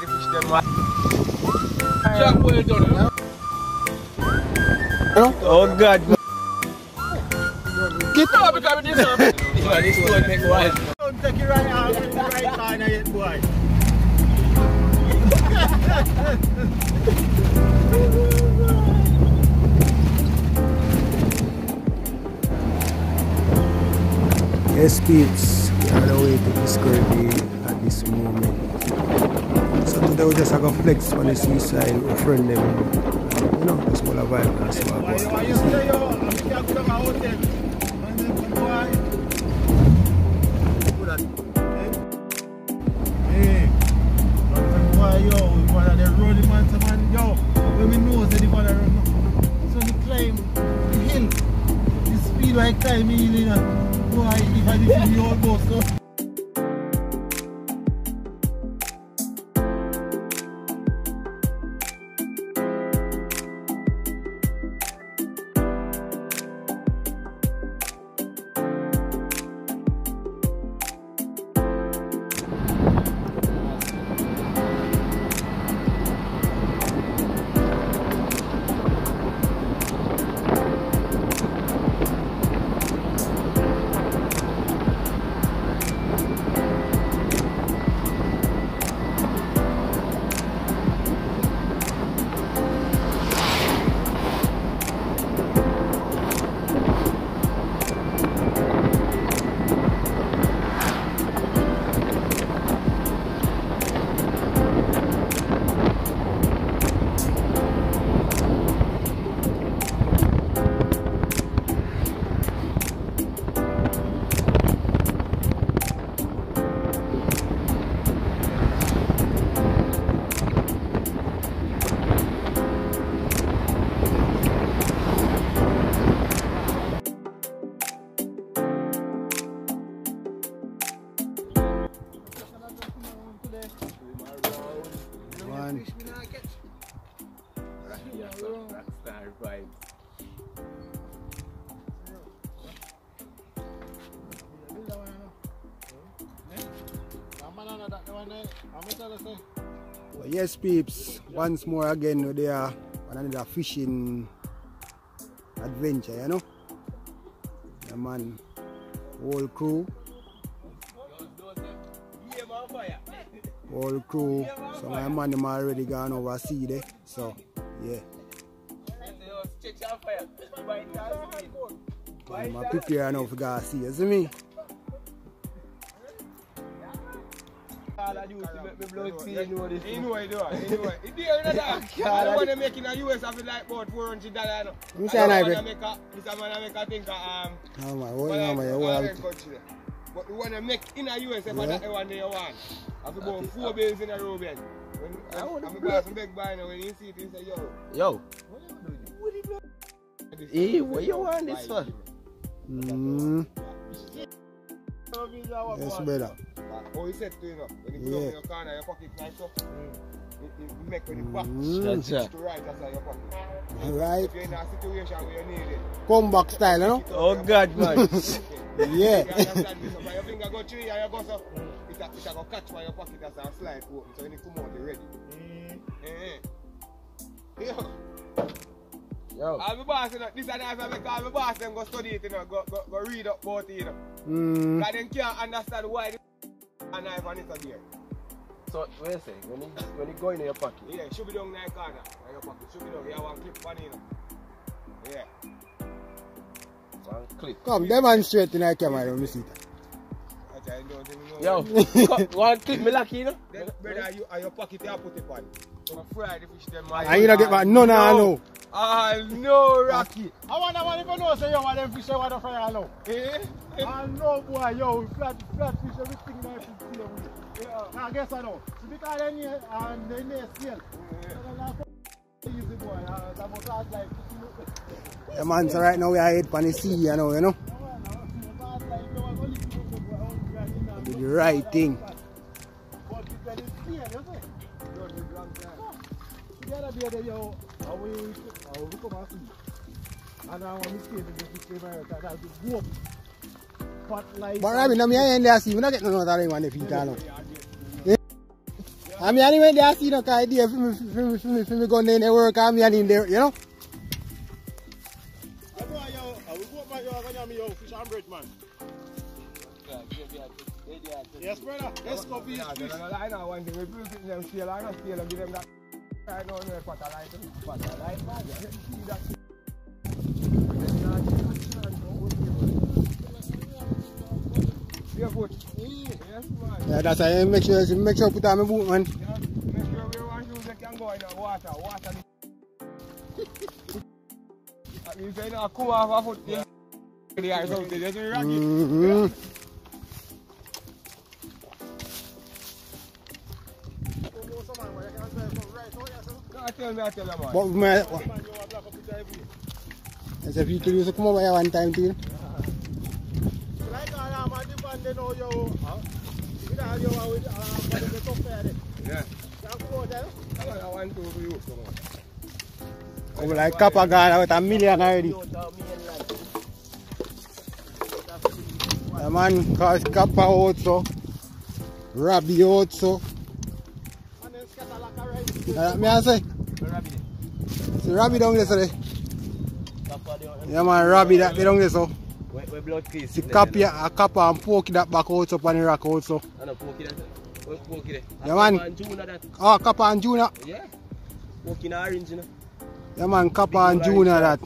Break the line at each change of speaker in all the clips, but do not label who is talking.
the fish them. Jack, well done. Oh God. Get up because this one. This one, this one make wild.
Don't take it right out in the right corner yet, boy.
Yes, peeps, we are on the way at this moment. So today we just have a flex on the seaside friend them. You know, just want a vibe and so
Why you why you say yo? I'm can't to my hotel. And then boy. Good at Hey. Yo, man to yo. Know. So climb the hill. The speed like hill you know. Boy, if I did the old boss so.
Well, yes, peeps, once more again, we on another fishing adventure, you know. The man, whole crew, whole crew. So my man them already gone overseas there. So yeah, I'm
and
now for go see. You see me?
Blood see you know this.
You know what you do, you know what you do. You know that. I don't want to make in the US of like about $400.
You
I
say
don't
like
want to
it?
make a, this a man make a think of, um,
Oh my, what
well,
am I? What
foreign
am
country. But the one I make in the US, if
Yeah.
that's the one that you want. I've about four bills in a row, man. When,
I wanna
I'm
blow-
about to beg by now, when you see it, you say, yo.
Yo, What
this
Eh,
is
what you want this for?
Mm, yes, better.
Oh, he said to you know, when you put
Yeah.
up in your corner, your pocket nice up. You, you make when you back
Mm.
Cha-cha.
to right, that's how your pocket.
Alright.
If you're in a situation where you need it,
Comeback style, you know?
Oh God, man.
Yeah.
You understand me? So when your finger go through and you go so, it a, go catch while your pocket has a slide open. So when you come out, you're ready. Eh, eh. Yo,
Yo,
all my boss, you know, this and that, I make all my boss them go study it, you know, go, go, go read up about it, you know.
Mm,
Because them can't understand why the a knife and it's a
so what you say? When you when you go in your pocket,
Yeah, should be down in the corner, in your pocket. Should be down, you have one clip on it, you know. Yeah.
one clip.
come, demonstrate in the camera, let me see that.
That's why I don't think you know.
Yo, one clip me lucky, you know.
Then, brother, you, are your pocket, you put it on. So fry the fish, them, man.
And you don't get back, no, no, no.
Ah, no, Rocky.
I want to want to know say yo what them fish I want to fry alone.
Eh?
I know boy yo flat flat fish everything nice and clear with it. Now guess I know. So because they need and they need seal. Easy boy. Uh, that was hard like
Yeah, man, so right now we are head on the sea, you know, you know. Do the right thing.
The other day they yo, uh, we uh, we come and see. And I want to stay to just stay by that. That's the whoop. But like.
But Robin, I'm here and there, see, we not get none of that ring on the feet, you know. I mean, anyway, they see no idea for me, for me, for me, for me going there and work, I'm in there, you know? That's why I make sure, make sure I put on my boot, man.
Just make sure we want shoes that can go in the water. Water. You know, come off a foot. Yeah. The eyes out there. Just rock it. No, I tell me, I tell you, man.
But my, as if you could use to come over here one time, too.
Like, man, the band, they know, yo, huh? You know, yo, uh, with, uh, but they tough there, they.
Yeah.
You go there,
Come on, I want to you. Come on.
Come like Kappa gone with a million already.
yo, down me and like.
Yeah, man, cause Kappa also, Robbie also.
And then scatter like a rice.
Uh, me I say, see Robbie down there, so they- Yeah, man, Robbie that they down there, so.
Where, where blood piece?
See Kappa, a Kappa and Pokey that back also on the rock also.
I know Pokey that. Where Pokey there?
Yeah, man.
And Juna that.
Oh, Kappa and Junior.
Yeah. Pokey in orange, you know.
Yeah, man, Kappa and Junior that.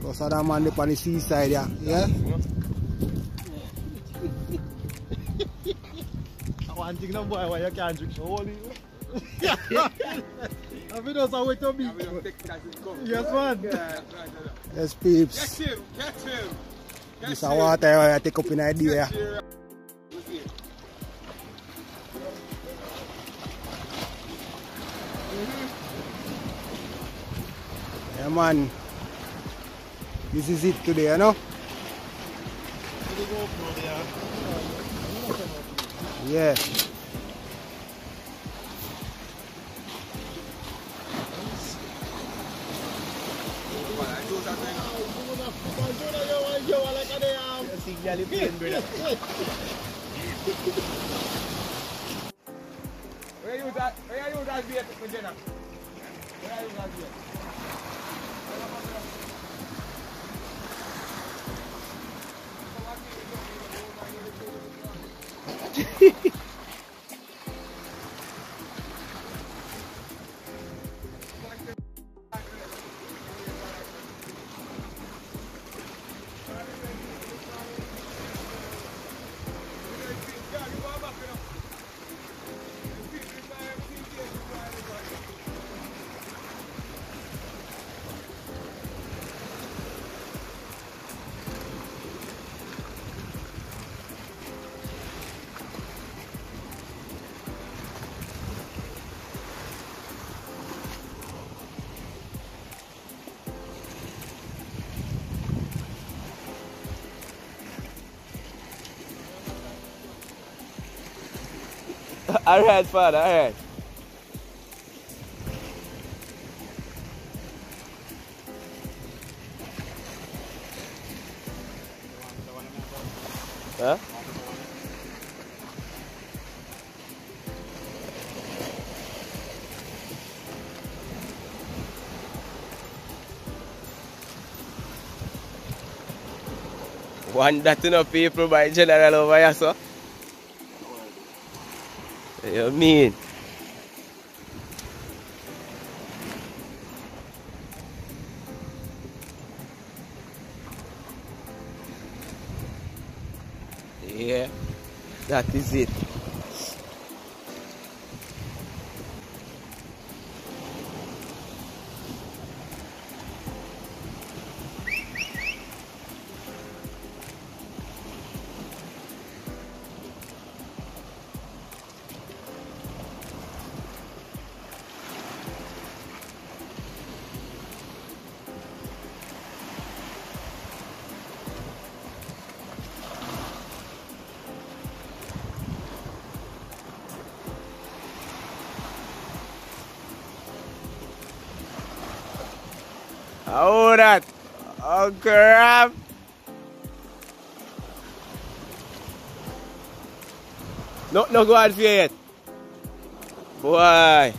Cause of that man up on the seaside, yeah. Yeah?
One thing, no boy, why you can't drink your holy. I mean, that's how it to be.
We don't take that in come.
Yes, man.
Yeah, right, right.
Yes, peeps.
Catch him, catch him. Catch
This a water I take up in idea.
You see. Mm-hmm.
Yeah, man. This is it today, you know? Yeah.
Where
Alright, father, alright. Huh? One that enough people by general over here, so. You mean? Yeah, that is it. Hold on. Oh, crap. No, no, go out fear yet. Boy.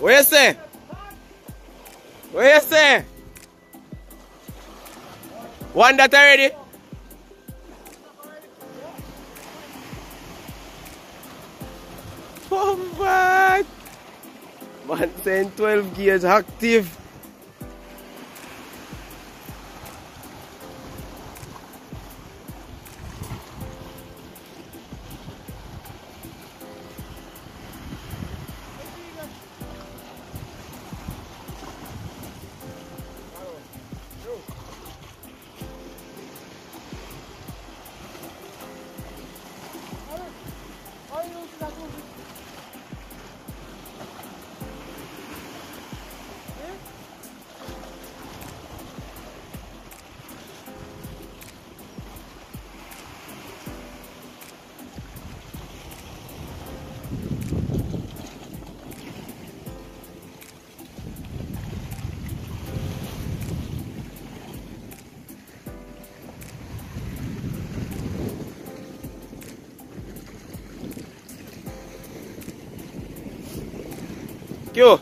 Where is you Where is What? One that already? Saying 12 gears active. Q.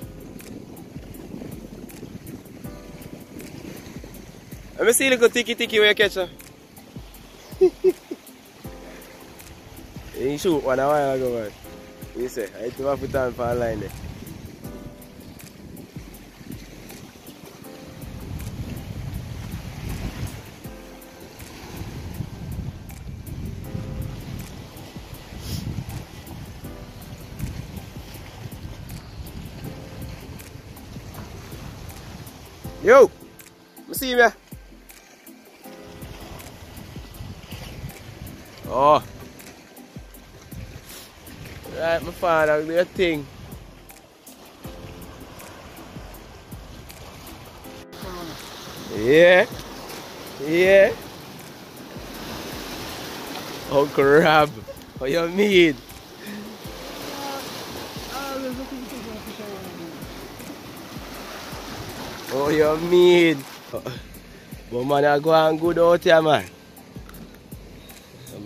Let me see little tiki tiki where you catch her. you shoot one a while ago, man. You say, I have to put on for a line there. Yo! See me. Oh. Right, my father, do your thing. Yeah. Yeah. Oh, crab. What you mean? Oh, you mean? But man, I go on good out here, man.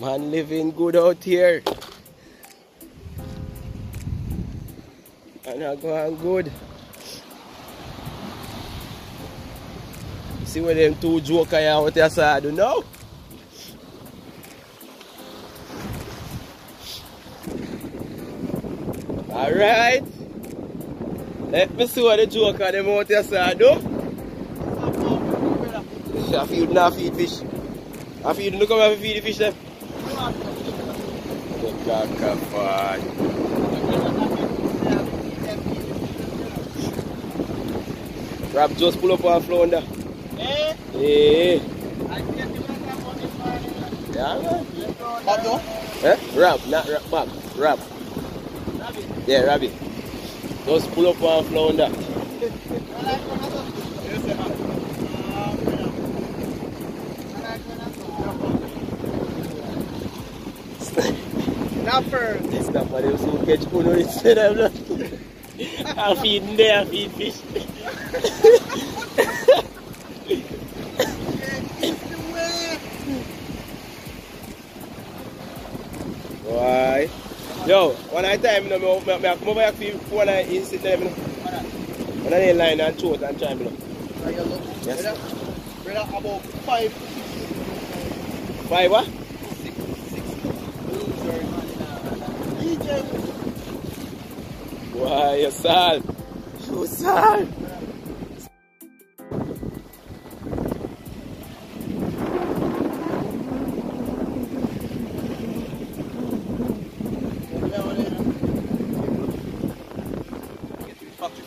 Man living good out here. And I go on good. See what them two joker out there side do now? Alright. Let me see what the joker them out there side do. I feed now feed fish. I feed look how I feed the fish them. Look at Kafan. Rap just pull up on flounder.
Eh? Morning.
Yeah, man. Eh? Rap, not rap. Rap.
Rabbit.
Yeah, rabbit. Just pull up on flounder.
Those.
This not what they so catch uno instead of that. I feed there, I feed fish. Why? Yo, one night time, you know, me come back for you one you sit there, you know. I need line and throat and try, you know. Yes.
Brother, about five,
Five what?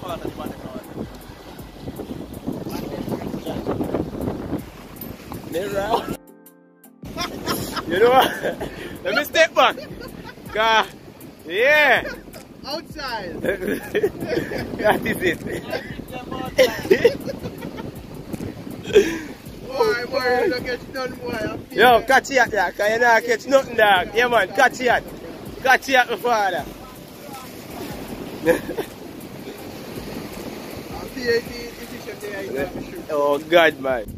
Part of the one
Never. you know what? Let me step back. Cause, yeah.
Outside.
that is it.
Boy, boy, you don't get none, boy.
Yo, catch it, cause you not catch nothing, dog. Yeah, man, catch it. Catch it, my father.
I'm the efficient there, you know, for sure.
oh, God, man.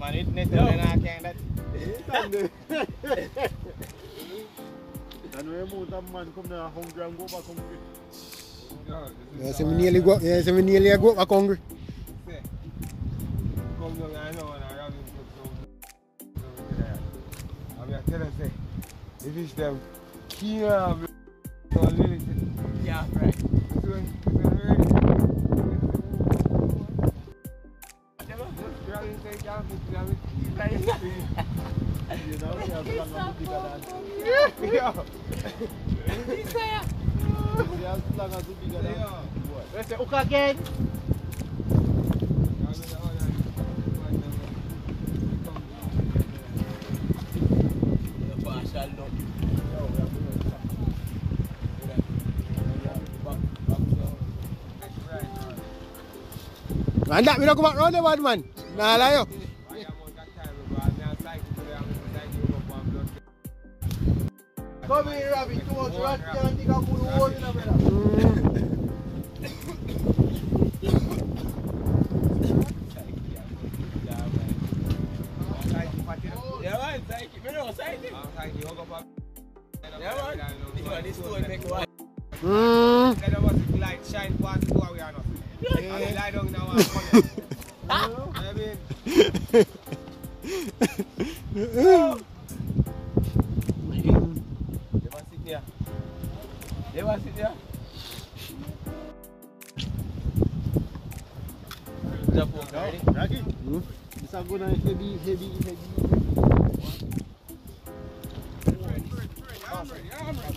Man, it net I can't
nearly hungry.
I know, him. I'm to tell say, the fish them on
And that we don't go back round the bad man. Nah, lie yo.
Come here, Robbie. Much rat
over, ready?
Rocky, this a gonna heavy, heavy, heavy.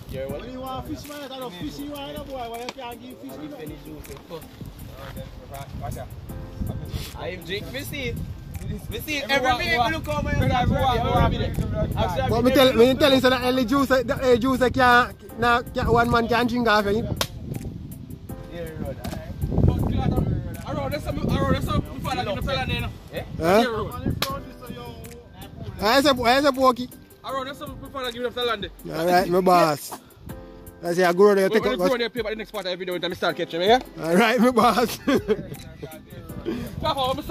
Yeah, well,
When you want fish, man, I don't fish you want, boy. Why you can't give fish, you know?
penny juice and fuck. Watch out. I am drink see it. Me see it every minute. Me look over here. Every minute. I'm
But me tell, me tell him so that only juice, the uh, juice that can't, nah, can't, one man can drink off it.
Around the summer, around the summer, before I get the fella there, no.
Huh?
Here,
Man, in front, so you-
I say, I say, pokey.
Around the summer, before I give the fella there.
Alright, my boss. I say, I go there,
When
take
when
out.
you throw their paper, the next part of the video, when I start catching me, yeah?
Alright, my boss.
Papa, what my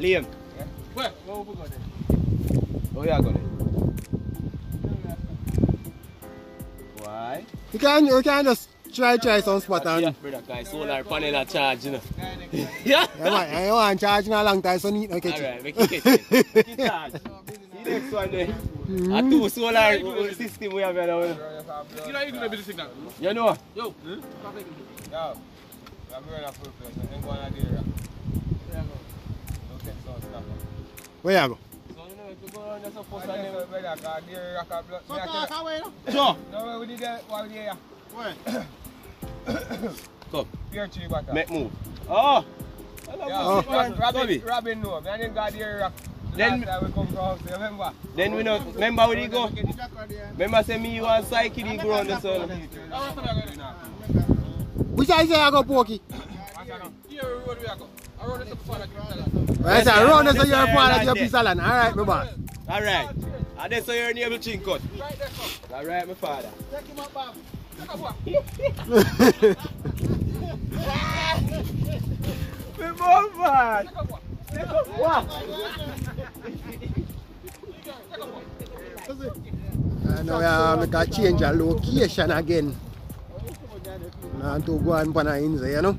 son?
Liam.
Where? Where we go there?
Oh, yeah, got it. Why?
you can, you can just try, try some spot and.
Yeah, brother, guys, solar panel are charged, you know. yeah.
Yeah, man, I want charge in a long time, so need no catch.
Alright, make it catch. Make it charge. See next one eh? mm-hmm. there. A two solar system we have here. Eh?
You know, you gonna be the signal.
You know?
Yo. Hmm?
Yeah. I'm going to full place. I'm going to do it.
Eh? Talk away, no?
Sure. No, we did that while we here.
Come,
Pear tree butter.
make move. Oh!
Yeah,
Oh.
Robin, Robin,
Sorry.
Robin know. Me and him got the area.
Then-
Last time we come from house, remember?
Then we know, remember where he go? Remember say me you and Psyche the ground the son.
Which I say I go pokey?
Here, road we are go. I rode this up for
I say around so
This
you're a part of your piece of land. Alright, my boss.
Alright. And then so you're enable chin cut.
Right there, come.
Alright, my father.
Take him up, Bob. Take him up.
My mom man.
Take up.
What?
And now we uh, make a change of location again. Now to go on pan in there, you know.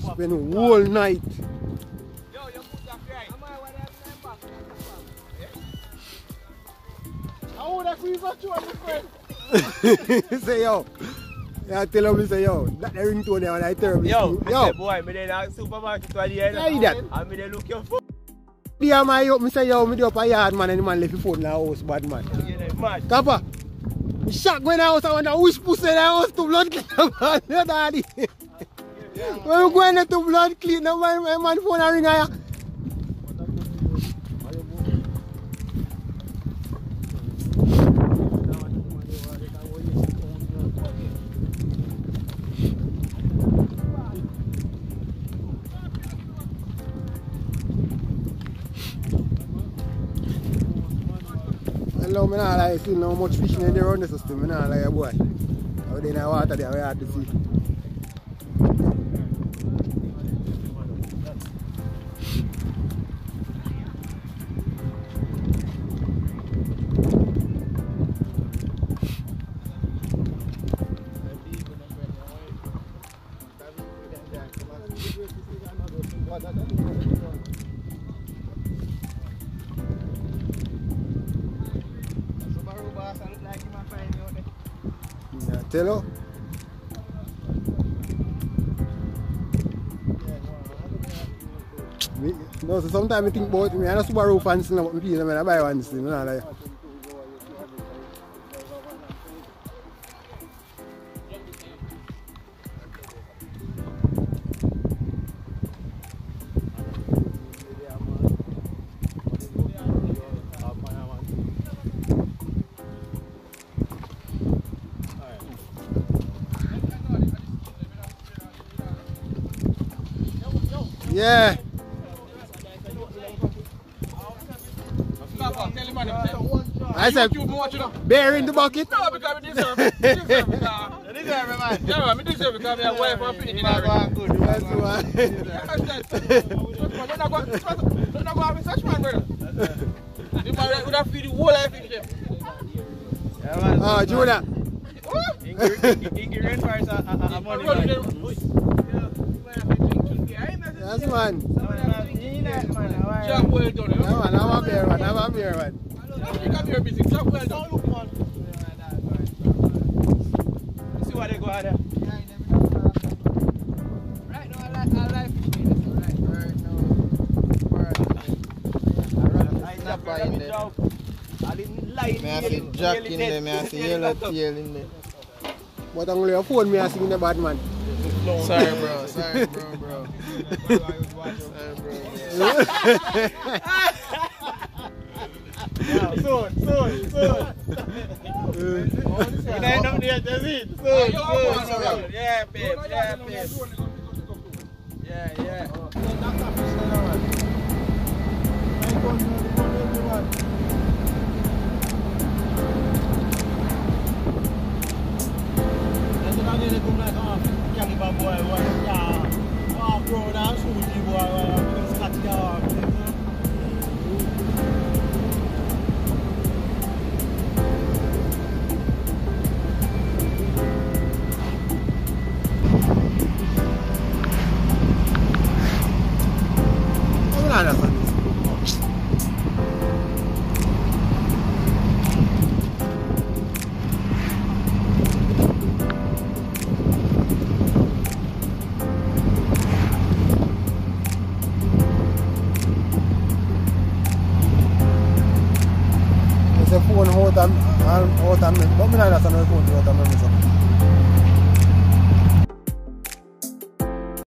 Spend whole night.
Yo, you put that right.
How that free virtual, my friend?
say yo. Yeah, tell him, say yo. That the ringtone there I tell him.
Yo,
yo.
boy, me there at supermarket at the end.
Yeah, you that.
And me there look your phone.
Yeah, my yo, me say yo, me do up a yard man and the man left his phone in the house, bad man.
Mad.
Kappa. Me shock when I was I wonder which pussy in the house to blood man, daddy. When we going to blood clean, now my, my man phone ring ah. me not like see no much fishing in the round system, me not like boy. Out in the water there, to see. You. Me, no, so sometimes I think about me, I'm a Subaru fan, still, but me feel I buy one not like.
Him.
I said,
You watch it up.
bear in the bucket.
No, because we deserve it. We deserve it. because- Yeah, man, we deserve it because we have wife and finish in already.
good.
That's why.
Don't go don't go have such man, brother. The man would have feed the whole life in them.
Oh, Junior.
Iggy Rainforest a, a, a money
Brother,
man.
them-
Yes, man.
Job well done.
Yeah, man, I'm a bear one, I'm a bear one.
You come here busy. Job well done.
See what they go out there.
Right now, I like, I like fishing. Right, right now.
I
Snap
just
in
got
there.
a job. I didn't lie.
Me I see Jack in there, me I see yellow tail in there.
But I'm going to phone me and sing the bad man.
Sorry, bro. Sorry, bro, bro.
Soon, soon, soon. It ain't nothing yet, that's it. Soon, soon, soon. Yeah, babe, yeah, babe. Yeah, yeah.
me not understand how the county out and me so.